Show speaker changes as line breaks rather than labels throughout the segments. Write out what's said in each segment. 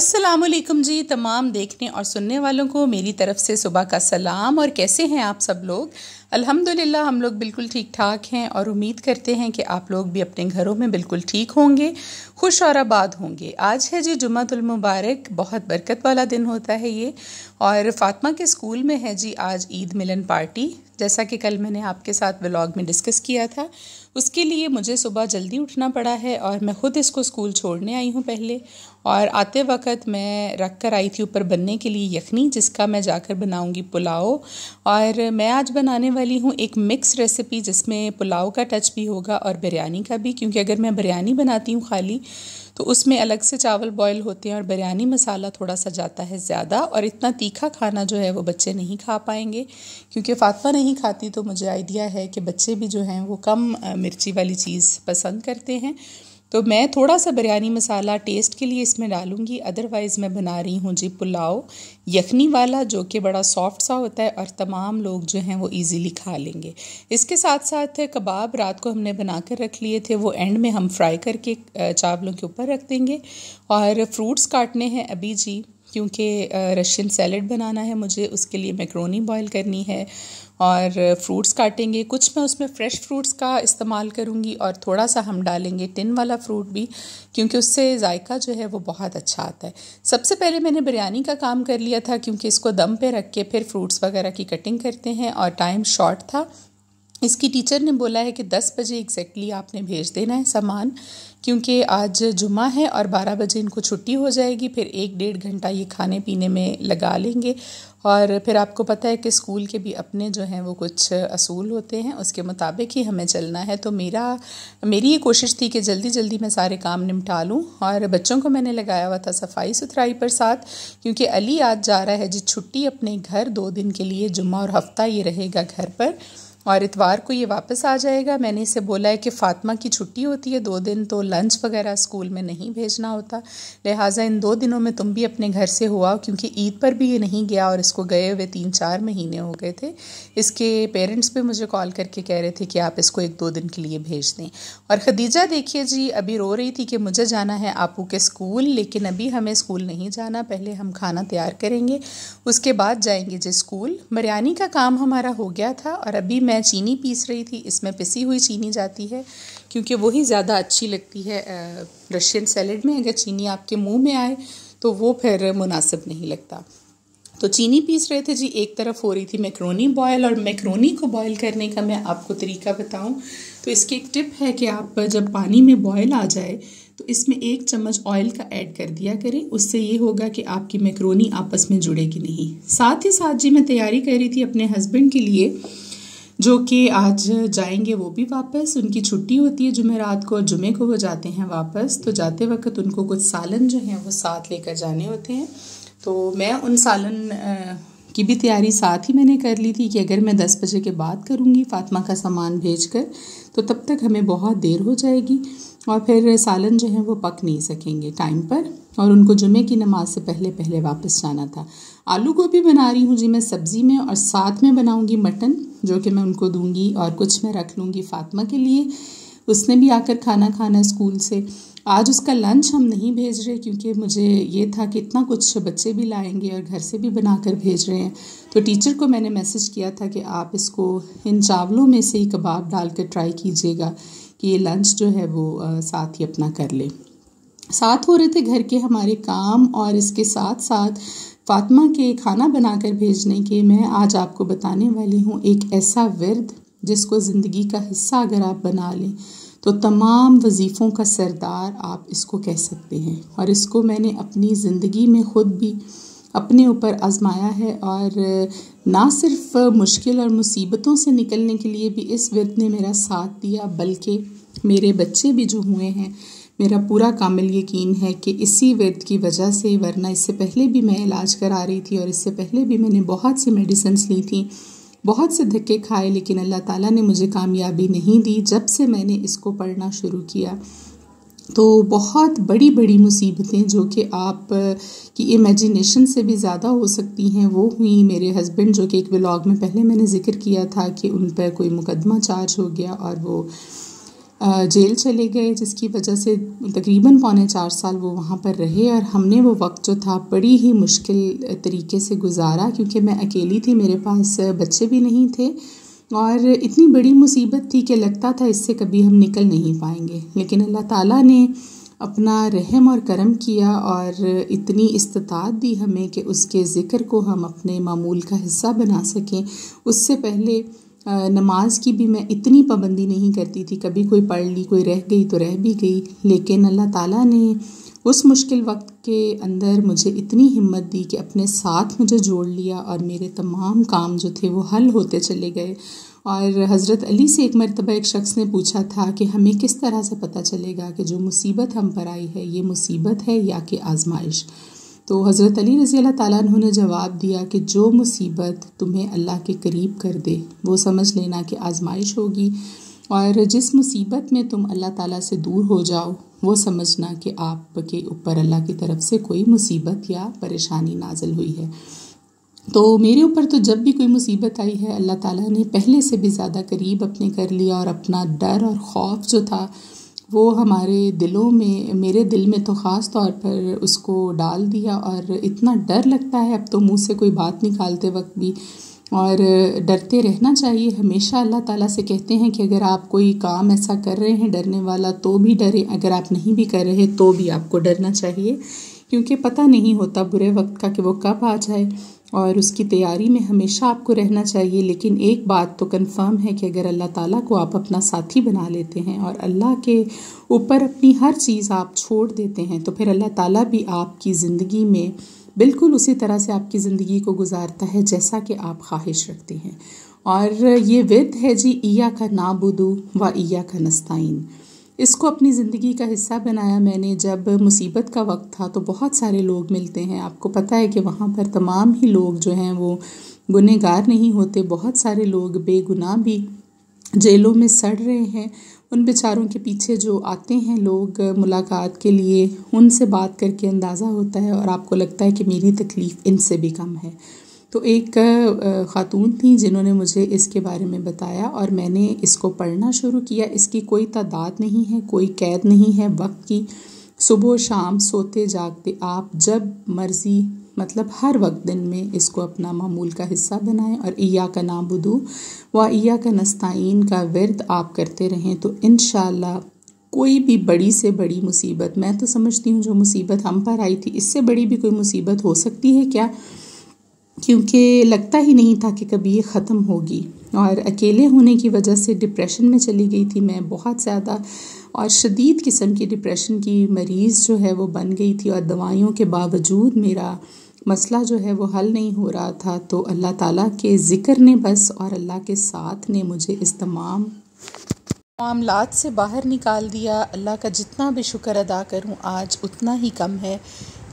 वालेकुम जी, तमाम देखने और सुनने वालों को मेरी तरफ़ से सुबह का सलाम। और कैसे हैं आप सब लोग? अल्हम्दुलिल्लाह, हम लोग बिल्कुल ठीक ठाक हैं और उम्मीद करते हैं कि आप लोग भी अपने घरों में बिल्कुल ठीक होंगे खुश और आबाद होंगे। आज है जी मुबारक, बहुत बरकत वाला दिन होता है ये। और फातिमा के स्कूल में है जी आज ईद मिलन पार्टी, जैसा कि कल मैंने आपके साथ व्लॉग में डिस्कस किया था। उसके लिए मुझे सुबह जल्दी उठना पड़ा है और मैं ख़ुद इसको स्कूल छोड़ने आई हूँ पहले। और आते वक्त मैं रख कर आई थी ऊपर बनने के लिए यखनी, जिसका मैं जाकर बनाऊँगी पुलाव। और मैं आज बनाने वाली हूँ एक मिक्स रेसिपी जिसमें पुलाव का टच भी होगा और बिरयानी का भी, क्योंकि अगर मैं बिरयानी बनाती हूँ खाली तो उसमें अलग से चावल बॉयल होते हैं और बिरयानी मसाला थोड़ा सा जाता है ज़्यादा और इतना तीखा खाना जो है वो बच्चे नहीं खा पाएँगे। क्योंकि फातमा नहीं खाती तो मुझे आइडिया है कि बच्चे भी जो हैं वो कम मिर्ची वाली चीज़ पसंद करते हैं। तो मैं थोड़ा सा बिरयानी मसाला टेस्ट के लिए इसमें डालूँगी अदरवाइज़ मैं बना रही हूँ जी पुलाव। यखनी वाला जो कि बड़ा सॉफ्ट सा होता है और तमाम लोग जो हैं वो इजीली खा लेंगे। इसके साथ साथ कबाब रात को हमने बना कर रख लिए थे, वो एंड में हम फ्राई करके चावलों के ऊपर रख देंगे। और फ्रूट्स काटने हैं अभी जी। क्योंकि रशियन सैलड बनाना है मुझे, उसके लिए मैक्रोनी बॉईल करनी है और फ्रूट्स काटेंगे। कुछ मैं उसमें फ़्रेश फ्रूट्स का इस्तेमाल करूँगी और थोड़ा सा हम डालेंगे टिन वाला फ्रूट भी, क्योंकि उससे जायका जो है वो बहुत अच्छा आता है। सबसे पहले मैंने बिरयानी का काम कर लिया था, क्योंकि इसको दम पे रख के फिर फ्रूट्स वगैरह की कटिंग करते हैं और टाइम शॉर्ट था। इसकी टीचर ने बोला है कि दस बजे एग्जैक्टली आपने भेज देना है सामान, क्योंकि आज जुमा है और बारह बजे इनको छुट्टी हो जाएगी, फिर एक डेढ़ घंटा ये खाने पीने में लगा लेंगे। और फिर आपको पता है कि स्कूल के भी अपने जो हैं वो कुछ असूल होते हैं, उसके मुताबिक ही हमें चलना है। तो मेरा, मेरी ये कोशिश थी कि जल्दी जल्दी मैं सारे काम निपटा लूँ और बच्चों को मैंने लगाया हुआ था सफ़ाई सुथराई पर साथ, क्योंकि अली आज जा रहा है जी छुट्टी अपने घर दो दिन के लिए जुम्मा और हफ़्ता ये रहेगा घर पर। और इतवार को ये वापस आ जाएगा। मैंने इसे बोला है कि फ़ातिमा की छुट्टी होती है, दो दिन तो लंच वगैरह स्कूल में नहीं भेजना होता। लिहाजा इन दो दिनों में तुम भी अपने घर से हुआ क्योंकि ईद पर भी ये नहीं गया और इसको गए हुए तीन चार महीने हो गए थे। इसके पेरेंट्स भी मुझे कॉल करके कह रहे थे कि आप इसको एक दो दिन के लिए भेज दें। और खदीजा, देखिए जी, अभी रो रही थी कि मुझे जाना है आपू के स्कूल लेकिन अभी हमें स्कूल नहीं जाना। पहले हम खाना तैयार करेंगे, उसके बाद जाएँगे जी स्कूल बिरयानी का काम हमारा हो गया था और अभी मैं चीनी पीस रही थी, इसमें पिसी हुई चीनी जाती है, क्योंकि वही ज़्यादा अच्छी लगती है रशियन सैलड में। अगर चीनी आपके मुँह में आए तो वो फिर मुनासिब नहीं लगता। तो चीनी पीस रहे थे जी, एक तरफ़ हो रही थी मैक्रोनी बॉयल, और मैक्रोनी को बॉयल करने का मैं आपको तरीका बताऊँ। तो इसकी एक टिप है कि आप जब पानी में बॉयल आ जाए तो इसमें एक चम्मच ऑयल का ऐड कर दिया करें। उससे ये होगा कि आपकी मैक्रोनी आपस में जुड़ेगी नहीं। साथ ही साथ जी, मैं तैयारी कर रही थी अपने हस्बैंड के लिए जो कि आज जाएँगे वो भी वापस। उनकी छुट्टी होती है जुमेरात को और जुमे को वो जाते हैं वापस। तो जाते वक्त उनको कुछ सालन जो हैं वो साथ लेकर जाने होते हैं। तो मैं उन सालन की भी तैयारी साथ ही मैंने कर ली थी कि अगर मैं दस बजे के बाद करूँगी, फातिमा का सामान भेज कर तो तब तक हमें बहुत देर हो जाएगी। और फिर सालन जो है वो पक नहीं सकेंगे टाइम पर और उनको जुमे की नमाज़ से पहले पहले वापस जाना था। आलू गोभी बना रही हूँ जी मैं सब्ज़ी में और साथ में बनाऊँगी मटन, जो कि मैं उनको दूँगी और कुछ मैं रख लूँगी फातिमा के लिए। उसने भी आकर खाना खाना स्कूल से। आज उसका लंच हम नहीं भेज रहे क्योंकि मुझे ये था कि इतना कुछ बच्चे भी लाएँगे और घर से भी बना कर भेज रहे हैं। तो टीचर को मैंने मैसेज किया था कि आप इसको इन चावलों में से ही कबाब डाल कर ट्राई कीजिएगा। कि ये लंच जो है वो साथ ही अपना कर ले। साथ हो रहे थे घर के हमारे काम और इसके साथ साथ फातिमा के खाना बनाकर भेजने के मैं आज आपको बताने वाली हूँ एक ऐसा वर्द जिसको ज़िंदगी का हिस्सा अगर आप बना लें तो तमाम वज़ीफ़ों का सरदार आप इसको कह सकते हैं। और इसको मैंने अपनी ज़िंदगी में ख़ुद भी अपने ऊपर आजमाया है और ना सिर्फ़ मुश्किल और मुसीबतों से निकलने के लिए भी इस वर्द ने मेरा साथ दिया, बल्कि मेरे बच्चे भी जो हुए हैं, मेरा पूरा कामिल यकीन है कि इसी वर्द की वजह से, वरना इससे पहले भी मैं इलाज करा रही थी और इससे पहले भी मैंने बहुत सी मेडिसिन ली थी, बहुत से धक्के खाए, लेकिन अल्लाह ताला ने मुझे कामयाबी नहीं दी जब से मैंने इसको पढ़ना शुरू किया। तो बहुत बड़ी बड़ी मुसीबतें जो कि आप, की इमेजिनेशन से भी ज़्यादा हो सकती हैं, वो हुई मेरे हस्बैंड जो कि एक व्लॉग में पहले मैंने ज़िक्र किया था कि उन पर कोई मुकदमा चार्ज हो गया और वो जेल चले गए, जिसकी वजह से तकरीबन पौने चार साल वो वहाँ पर रहे और हमने वो वक्त जो था बड़ी ही मुश्किल तरीके से गुजारा, क्योंकि मैं अकेली थी, मेरे पास बच्चे भी नहीं थे। और इतनी बड़ी मुसीबत थी कि लगता था इससे कभी हम निकल नहीं पाएँगे। लेकिन अल्लाह ताला ने अपना रहम और करम किया और इतनी इस्तात दी हमें कि उसके ज़िक्र को हम अपने मामूल का हिस्सा बना सकें। उससे पहले नमाज़ की भी मैं इतनी पाबंदी नहीं करती थी। कभी कोई पढ़ ली, कोई रह गई तो रह भी गई। लेकिन अल्लाह ताला ने उस मुश्किल वक्त के अंदर मुझे इतनी हिम्मत दी कि अपने साथ मुझे जोड़ लिया और मेरे तमाम काम जो थे वो हल होते चले गए। और हज़रत अली से एक मरतबा एक शख्स ने पूछा था कि हमें किस तरह से पता चलेगा कि जो मुसीबत हम पर आई है, ये मुसीबत है या कि आजमाइश? तो हज़रत अली रज़ी अल्लाह ताला ने जवाब दिया कि जो मुसीबत तुम्हें अल्लाह के करीब कर दे, वो समझ लेना कि आजमाइश होगी। और जिस मुसीबत में तुम अल्लाह ताला से दूर हो जाओ वो समझना कि आपके ऊपर अल्लाह की तरफ़ से कोई मुसीबत या परेशानी नाजल हुई है। तो मेरे ऊपर तो जब भी कोई मुसीबत आई है, अल्लाह ताला ने पहले से भी ज़्यादा करीब अपने कर लिया और अपना डर और खौफ जो था, वो हमारे दिलों में, मेरे दिल में तो ख़ास तौर पर उसको डाल दिया और इतना डर लगता है, अब तो मुँह से कोई बात निकालते वक्त भी और डरते रहना चाहिए। हमेशा अल्लाह ताला से कहते हैं कि अगर आप कोई काम ऐसा कर रहे हैं डरने वाला तो भी डरें। अगर आप नहीं भी कर रहे तो भी आपको डरना चाहिए, क्योंकि पता नहीं होता बुरे वक्त का कि वो कब आ जाए। और उसकी तैयारी में हमेशा आपको रहना चाहिए, लेकिन एक बात तो कंफर्म है कि अगर अल्लाह ताला को आप अपना साथी बना लेते हैं और अल्लाह के ऊपर अपनी हर चीज़ आप छोड़ देते हैं तो फिर अल्लाह ताला भी आपकी ज़िंदगी में बिल्कुल उसी तरह से आपकी ज़िंदगी को गुजारता है जैसा कि आप ख्वाहिश रखते हैं। और ये विद है जी, ईया का नाबुदू व ईया का नस्ताइन। इसको अपनी ज़िंदगी का हिस्सा बनाया मैंने। जब मुसीबत का वक्त था तो बहुत सारे लोग मिलते हैं। आपको पता है कि वहाँ पर तमाम ही लोग जो हैं वो गुनहगार नहीं होते। बहुत सारे लोग बेगुनाह भी जेलों में सड़ रहे हैं। उन बेचारों के पीछे जो आते हैं लोग मुलाकात के लिए, उनसे बात करके अंदाज़ा होता है और आपको लगता है कि मेरी तकलीफ़ इनसे भी कम है। तो एक ख़ातून थी जिन्होंने मुझे इसके बारे में बताया और मैंने इसको पढ़ना शुरू किया। इसकी कोई तादाद नहीं है, कोई कैद नहीं है। वक्त की सुबह शाम सोते जागते आप जब मर्ज़ी मतलब हर वक्त दिन में इसको अपना मामूल का हिस्सा बनाएँ और ईया का नाबुदू व ईया का नस्ताइन का वर्द आप करते रहें तो इन कोई भी बड़ी से बड़ी मुसीबत, मैं तो समझती हूँ जो मुसीबत हम पर आई थी, इससे बड़ी भी कोई मुसीबत हो सकती है क्या? क्योंकि लगता ही नहीं था कि कभी ये ख़त्म होगी। और अकेले होने की वजह से डिप्रेशन में चली गई थी मैं, बहुत ज़्यादा और शदीद किस्म की डिप्रेशन की मरीज़ जो है वो बन गई थी और दवाइयों के बावजूद मेरा मसला जो है वो हल नहीं हो रहा था। तो अल्लाह ताला के ज़िक्र ने बस और अल्लाह के साथ ने मुझे इस तमाम मामलात से बाहर निकाल दिया। अल्लाह का जितना भी शुक्र अदा करूँ, आज उतना ही कम है।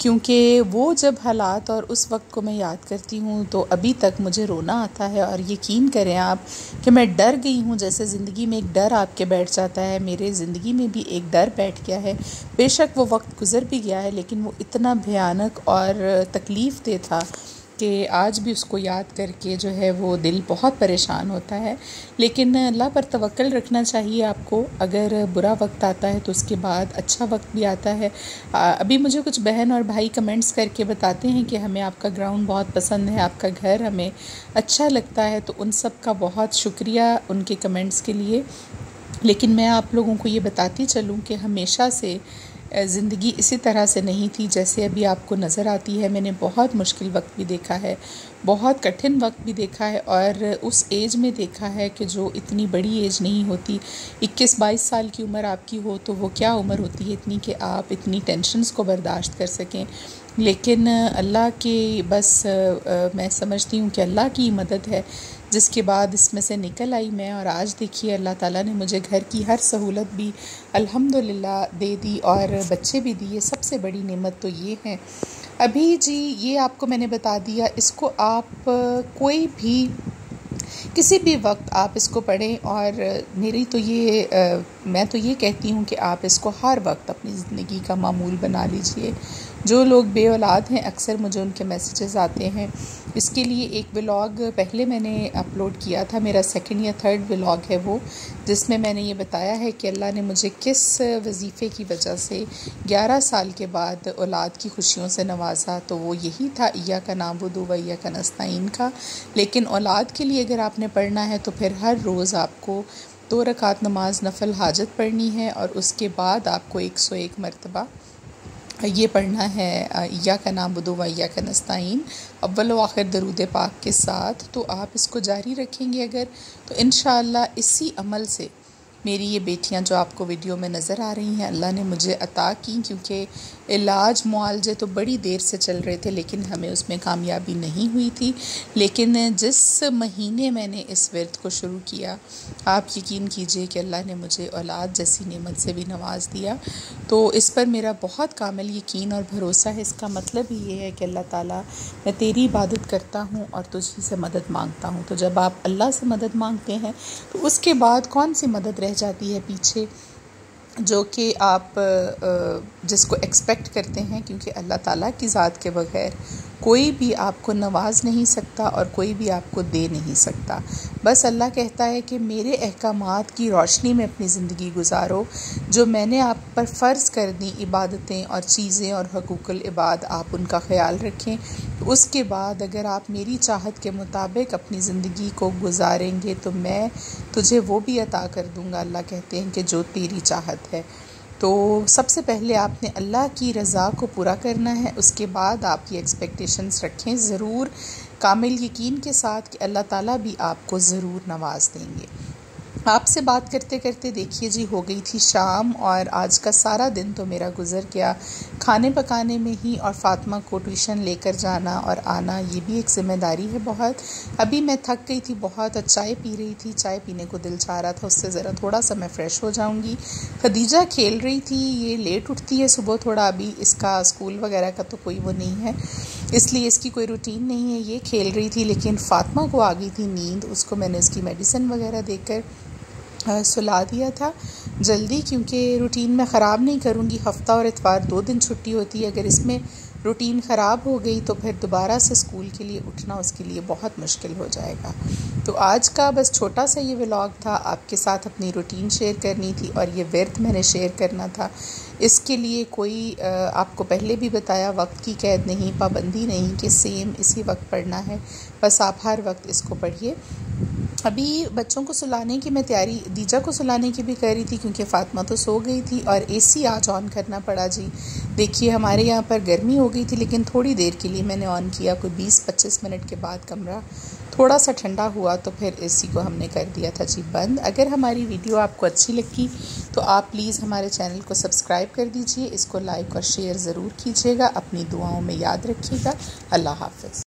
क्योंकि वो जब हालात और उस वक्त को मैं याद करती हूँ तो अभी तक मुझे रोना आता है और यकीन करें आप कि मैं डर गई हूँ। जैसे ज़िंदगी में एक डर आपके बैठ जाता है, मेरे ज़िंदगी में भी एक डर बैठ गया है। बेशक वो वक्त गुज़र भी गया है, लेकिन वो इतना भयानक और तकलीफ़ दे था कि आज भी उसको याद करके जो है वो दिल बहुत परेशान होता है। लेकिन अल्लाह पर तवक्ल रखना चाहिए आपको। अगर बुरा वक्त आता है तो उसके बाद अच्छा वक्त भी आता है। अभी मुझे कुछ बहन और भाई कमेंट्स करके बताते हैं कि हमें आपका ग्राउंड बहुत पसंद है, आपका घर हमें अच्छा लगता है तो उन सब का बहुत शुक्रिया उनके कमेंट्स के लिए। लेकिन मैं आप लोगों को ये बताती चलूँ कि हमेशा से ज़िंदगी इसी तरह से नहीं थी जैसे अभी आपको नज़र आती है। मैंने बहुत मुश्किल वक्त भी देखा है, बहुत कठिन वक्त भी देखा है और उस एज में देखा है कि जो इतनी बड़ी एज नहीं होती, इक्कीस बाईस साल की उम्र आपकी हो तो वो क्या उम्र होती है इतनी कि आप इतनी टेंशनस को बर्दाश्त कर सकें। लेकिन अल्लाह के बस मैं समझती हूँ कि अल्लाह की मदद है। जिसके बाद इसमें से निकल आई मैं और आज देखिए अल्लाह ताला ने मुझे घर की हर सहूलत भी अल्हम्दुलिल्लाह दे दी और बच्चे भी दिए। सबसे बड़ी नेमत तो ये है। अभी जी ये आपको मैंने बता दिया इसको आप कोई भी किसी भी वक्त आप इसको पढ़ें और मेरी तो ये आ, मैं तो ये कहती हूँ कि आप इसको हर वक्त अपनी ज़िंदगी का मामूल बना लीजिए। जो लोग बे औलाद हैं, अक्सर मुझे उनके मैसेजेस आते हैं। इसके लिए एक व्लॉग पहले मैंने अपलोड किया था, मेरा सेकंड या थर्ड व्लॉग है वो, जिसमें मैंने ये बताया है कि अल्लाह ने मुझे किस वजीफ़े की वजह से 11 साल के बाद औलाद की खुशियों से नवाजा। तो वो यही था या का नाबुदू व या का नस्ताइन का। लेकिन औलाद के लिए अगर आपने पढ़ना है तो फिर हर रोज़ आपको दो रकात नमाज़ नफल हाजत पढ़नी है और उसके बाद आपको एक सौ एक मरतबा ये पढ़ना है या का नाम बुदो या का नस्ताइन अव्वल आखिर दरूद पाक के साथ। तो आप इसको जारी रखेंगे अगर। तो इन इसी अमल से मेरी ये बेटियाँ जो आपको वीडियो में नज़र आ रही हैं, अल्लाह ने मुझे अता की, क्योंकि इलाज मुआवजे तो बड़ी देर से चल रहे थे, लेकिन हमें उसमें कामयाबी नहीं हुई थी। लेकिन जिस महीने मैंने इस वर्द को शुरू किया, आप यकीन कीजिए कि अल्लाह ने मुझे औलाद जैसी नेमत से भी नवाज़ दिया। तो इस पर मेरा बहुत कामिल यकीन और भरोसा है। इसका मतलब ही ये है कि अल्लाह ताला, मैं तेरी इबादत करता हूँ और तुझी से मदद माँगता हूँ। तो जब आप अल्लाह से मदद मांगते हैं तो उसके बाद कौन सी मदद रह जाती है पीछे? जो कि आप जिसको एक्सपेक्ट करते हैं क्योंकि अल्लाह ताला की ज़ात के बगैर कोई भी आपको नवाज़ नहीं सकता और कोई भी आपको दे नहीं सकता। बस अल्लाह कहता है कि मेरे अहकाम की रोशनी में अपनी ज़िंदगी गुजारो, जो मैंने आप पर फ़र्ज़ कर दी इबादतें और चीज़ें और हकूक़ल इबाद आप उनका ख्याल रखें। उसके बाद अगर आप मेरी चाहत के मुताबिक अपनी ज़िंदगी को गुजारेंगे तो मैं तुझे वो भी अता कर दूँगा। अल्लाह कहते हैं कि जो तेरी चाहत है। तो सबसे पहले आपने अल्लाह की रज़ा को पूरा करना है, उसके बाद आपकी एक्सपेक्टेशंस रखें। ज़रूर कामिल यकीन के साथ कि अल्लाह ताला भी आपको ज़रूर नवाज़ देंगे। आपसे बात करते करते देखिए जी, हो गई थी शाम और आज का सारा दिन तो मेरा गुजर गया। खाने पकाने में ही और फातिमा को ट्यूशन लेकर जाना और आना, ये भी एक ज़िम्मेदारी है बहुत। अभी मैं थक गई थी, बहुत और चाय पी रही थी, चाय पीने को दिल चाह रहा था, उससे ज़रा थोड़ा सा मैं फ़्रेश हो जाऊँगी। खदीजा खेल रही थी, ये लेट उठती है सुबह थोड़ा, अभी इसका स्कूल वगैरह का तो कोई वो नहीं है, इसलिए इसकी कोई रूटीन नहीं है, ये खेल रही थी, लेकिन फ़ातिमा को आ गई थी नींद, उसको मैंने इसकी मेडिसिन वगैरह देकर सुला दिया था जल्दी, क्योंकि रूटीन में ख़राब नहीं करूँगी। हफ़्ता और इतवार दो दिन छुट्टी होती है। अगर इसमें रूटीन ख़राब हो गई तो फिर दोबारा से स्कूल के लिए उठना उसके लिए बहुत मुश्किल हो जाएगा। तो आज का बस छोटा सा ये व्लॉग था। आपके साथ अपनी रूटीन शेयर करनी थी और ये व्यर्थ मैंने शेयर करना था। इसके लिए कोई आपको पहले भी बताया, वक्त की कैद नहीं, पाबंदी नहीं कि सेम इसी वक्त पढ़ना है। बस आप हर वक्त इसको पढ़िए। अभी बच्चों को सुलाने की मैं तैयारी, दीजा को सुलाने की भी कर रही थी क्योंकि फ़ातिमा तो सो गई थी और एसी आज ऑन करना पड़ा जी। देखिए, हमारे यहाँ पर गर्मी हो गई थी, लेकिन थोड़ी देर के लिए मैंने ऑन किया, कोई 20-25 मिनट के बाद कमरा। थोड़ा सा ठंडा हुआ तो फिर एसी को हमने कर दिया था जी बंद। अगर हमारी वीडियो आपको अच्छी लगी तो आप प्लीज़ हमारे चैनल को सब्सक्राइब कर दीजिए, इसको लाइक और शेयर ज़रूर कीजिएगा, अपनी दुआओं में याद रखिएगा। अल्लाह हाफ़